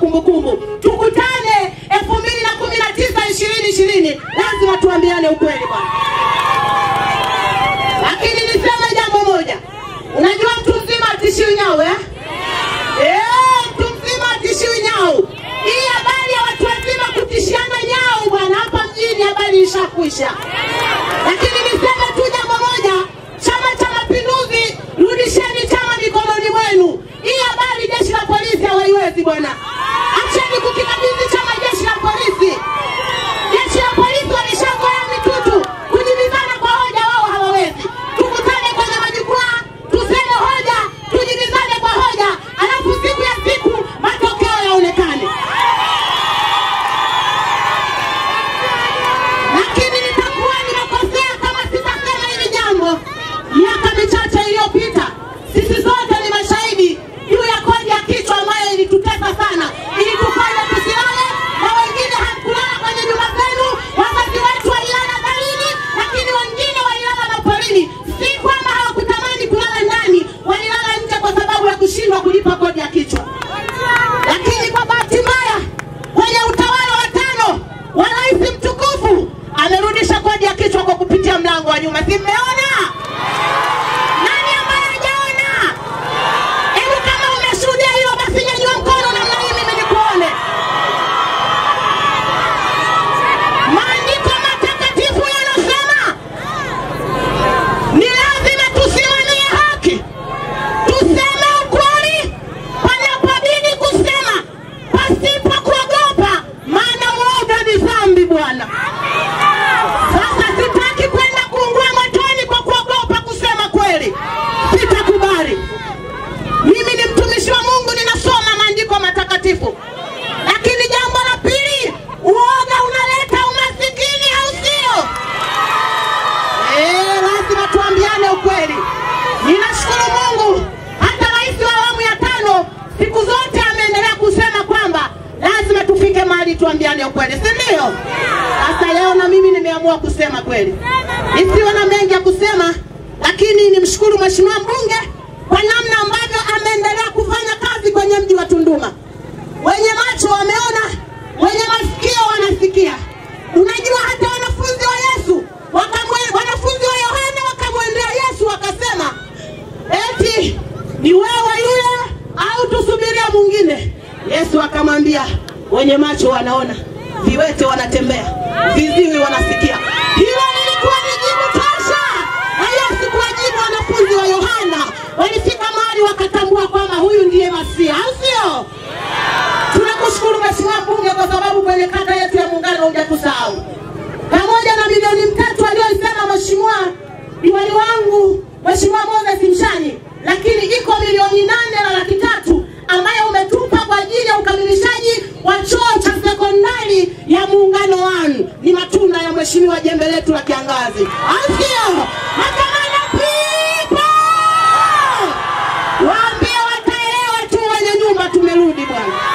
kumbukumbu. Tukutane elfu mbili na kumi na tisa ishirini ishirini, lazima tuambiane ukweli bwana. Lakini niseme jambo moja, unajua mtu mzima atishiwi nyau eh? Eh, mtu mzima atishiwi nyau. Hii habari ya watu wazima kutishiana nyau bwana, hapa mjini habari ishakwisha. Lakini niseme kazi bwana. Mlango wa tufike mahali tuambiane ukweli, si ndio? Sasa leo na mimi nimeamua kusema kweli, nisiwe na mengi ya kusema, lakini nimshukuru mheshimiwa mbunge kwa namna ambavyo ameendelea kufanya kazi kwenye mji wa Tunduma. Wenye macho wameona, wenye masikio wanasikia. Unajua hata wanafunzi wa Yesu wakamwe, wanafunzi wa Yohana wakamwendea Yesu wakasema, eti ni wewe yule au tusubiria mwingine? Yesu akamwambia, wenye macho wanaona, viwete wanatembea, viziwi wanasikia. Hilo lilikuwa ni jibu tosha, na Yesu kuwajibu wanafunzi wa Yohana. Walifika mahali wakatambua kwamba huyu ndiye Masia, au sio? Tunakushukuru Mheshimiwa Mbunge kwa sababu kwenye kata yetu ya Muungano hujatusahau, Mheshimiwa jembe letu la kiangazi. Anzio makamanda pipo waambie wataelewa tu wenye nyumba, tumerudi bwana.